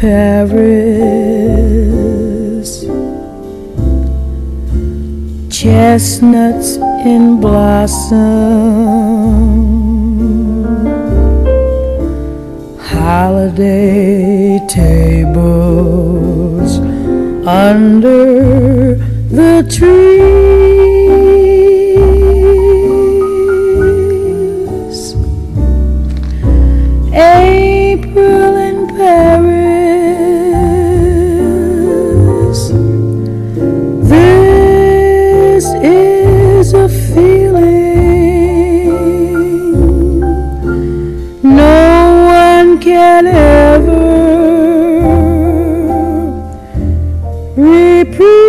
Paris, chestnuts in blossom, holiday tables under the trees. can ever repeat.